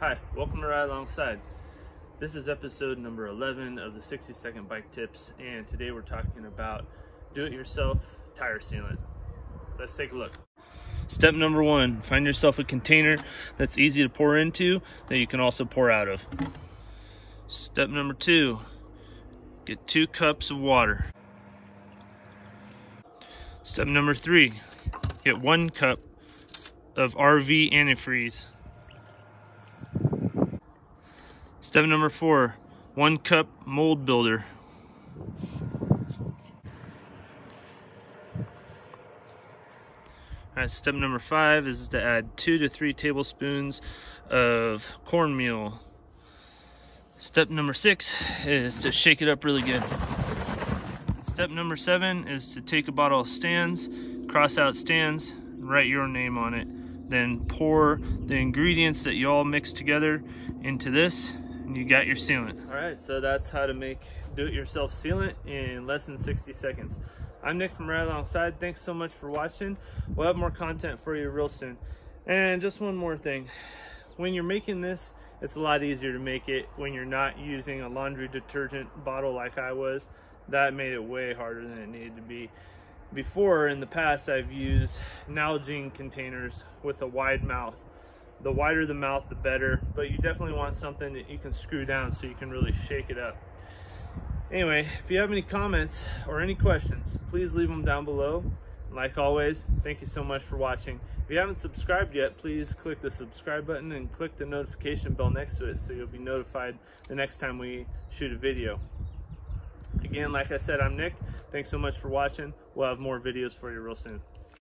Hi, welcome to Ride Alongside. This is episode number 11 of the 60 second bike tips and today we're talking about do-it-yourself tire sealant. Let's take a look. Step number one, find yourself a container that's easy to pour into that you can also pour out of. Step number two, get two cups of water. Step number three, get one cup of RV antifreeze. Step number four, one cup mold builder. All right, step number five is to add two to three tablespoons of cornmeal. Step number six is to shake it up really good. Step number seven is to take a bottle of Stan's, cross out Stan's, write your name on it. Then pour the ingredients that you all mix together into this and you got your sealant. All right, so that's how to make do-it-yourself sealant in less than 60 seconds. I'm Nick from Ride Alongside. Thanks so much for watching. We'll have more content for you real soon. And just one more thing. When you're making this, it's a lot easier to make it when you're not using a laundry detergent bottle like I was. That made it way harder than it needed to be. Before, in the past, I've used Nalgene containers with a wide mouth the wider the mouth, the better, but you definitely want something that you can screw down so you can really shake it up. Anyway, if you have any comments or any questions, please leave them down below. Like always, thank you so much for watching. If you haven't subscribed yet, please click the subscribe button and click the notification bell next to it so you'll be notified the next time we shoot a video. Again, like I said, I'm Nick. Thanks so much for watching. We'll have more videos for you real soon.